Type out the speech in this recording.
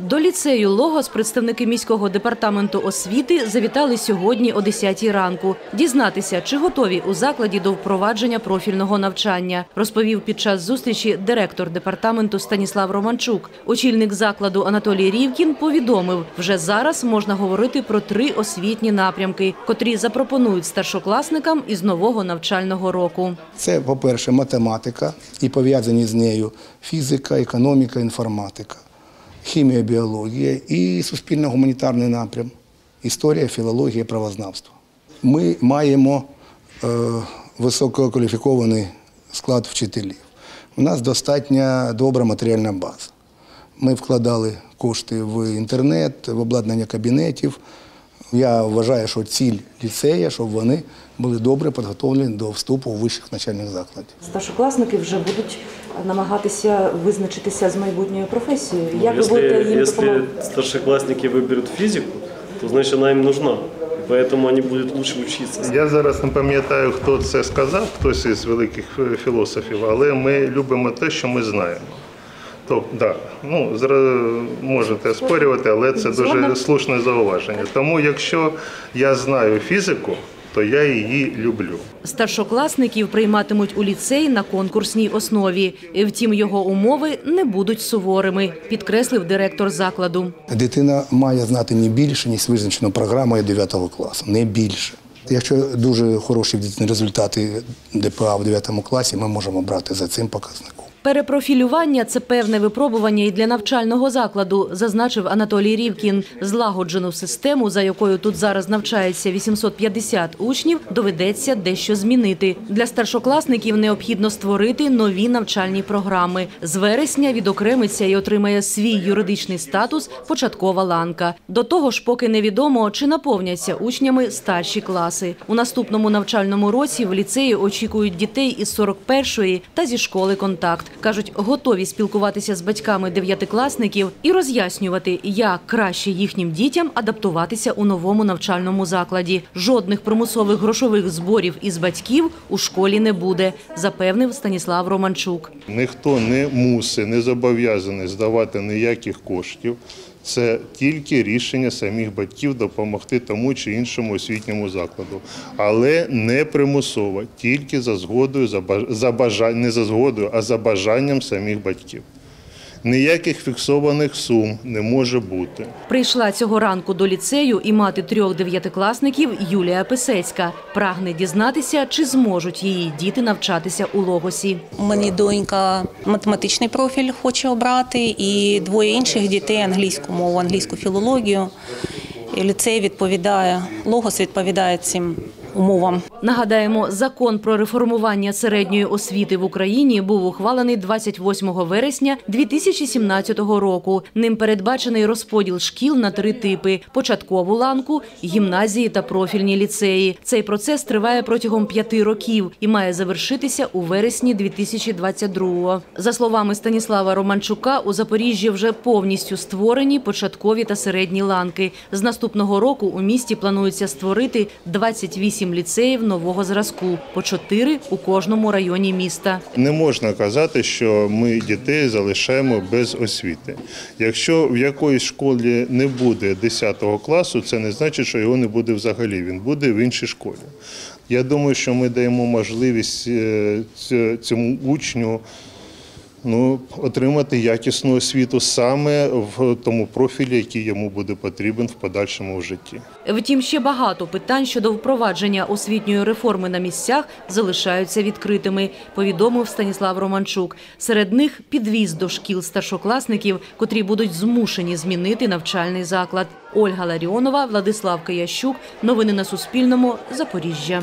До ліцею Логос представники міського департаменту освіти завітали сьогодні о 10 ранку. Дізнатися, чи готові у закладі до впровадження профільного навчання, розповів під час зустрічі директор департаменту Станіслав Романчук. Очільник закладу Анатолій Рівкін повідомив, вже зараз можна говорити про три освітні напрямки, котрі запропонують старшокласникам із нового навчального року. Це, по-перше, математика і пов'язані з нею фізика, економіка, інформатика, хімія, біологія і суспільно-гуманітарний напрям, історія, філологія, правознавство. Ми маємо е, висококваліфікований склад вчителів. У нас достатньо добра матеріальна база. Ми вкладали кошти в інтернет, в обладнання кабінетів. Я вважаю, що ціль ліцея, щоб вони були добре підготовлені до вступу у вищих навчальних закладів. Старшокласники вже будуть намагатися визначитися з майбутньою професією. Ну, если, если старшеклассники выберут физику, то значит она им нужна. Поэтому они будут лучше учиться. Я зараз не пам'ятаю, хто це сказав, хтось із великих філософів, але ми любимо те, що ми знаємо. Тобто, да, ну, можете спорювати, але це дуже слушне зауваження. Тому якщо я знаю фізику, то я її люблю. Старшокласників прийматимуть у ліцей на конкурсній основі. Втім, його умови не будуть суворими, підкреслив директор закладу. Дитина має знати не більше, ніж визначено програмою 9 класу, не більше. Якщо дуже хороші результати ДПА в 9 класі, ми можемо брати за цим показником. Перепрофілювання це певне випробування і для навчального закладу, зазначив Анатолій Рівкін. Злагоджену систему, за якою тут зараз навчається 850 учнів, доведеться дещо змінити. Для старшокласників необхідно створити нові навчальні програми. З вересня відокремиться і отримає свій юридичний статус початкова ланка. До того ж, поки невідомо, чи наповняться учнями старші класи. У наступному навчальному році в ліцеї очікують дітей із 41-ї та зі школи «Контакт». Кажуть, готові спілкуватися з батьками дев'ятикласників і роз'яснювати, як краще їхнім дітям адаптуватися у новому навчальному закладі. Жодних примусових грошових зборів із батьків у школі не буде, запевнив Станіслав Романчук. Ніхто не мусить, не зобов'язаний здавати ніяких коштів. Це тільки рішення самих батьків допомогти тому чи іншому освітньому закладу, але не примусово, тільки за згодою, за бажанням, не за згодою, а за бажанням самих батьків. Ніяких фіксованих сум не може бути. Прийшла цього ранку до ліцею і мати трьох дев'ятикласників Юлія Писецька. Прагне дізнатися, чи зможуть її діти навчатися у Логосі. У мене донька математичний профіль хоче обрати, і двоє інших дітей англійську мову, англійську філологію. І ліцей відповідає, логос відповідає цим умовам. Нагадаємо, закон про реформування середньої освіти в Україні був ухвалений 28 вересня 2017 року. Ним передбачений розподіл шкіл на три типи: початкову ланку, гімназії та профільні ліцеї. Цей процес триває протягом п'яти років і має завершитися у вересні 2022-го. За словами Станіслава Романчука, у Запоріжжі вже повністю створені початкові та середні ланки. З наступного року у місті планується створити 28 ліцеїв нового зразку, по чотири у кожному районі міста. Не можна казати, що ми дітей залишаємо без освіти. Якщо в якоїсь школі не буде 10 класу, це не значить, що його не буде взагалі. Він буде в іншій школі. Я думаю, що ми даємо можливість е, цьому учню ну, отримати якісну освіту саме в тому профілі, який йому буде потрібен в подальшому житті. Втім, ще багато питань щодо впровадження освітньої реформи на місцях залишаються відкритими, повідомив Станіслав Романчук. Серед них підвіз до шкіл старшокласників, котрі будуть змушені змінити навчальний заклад. Ольга Ларіонова, Владислав Киящук. Новини на Суспільному. Запоріжжя.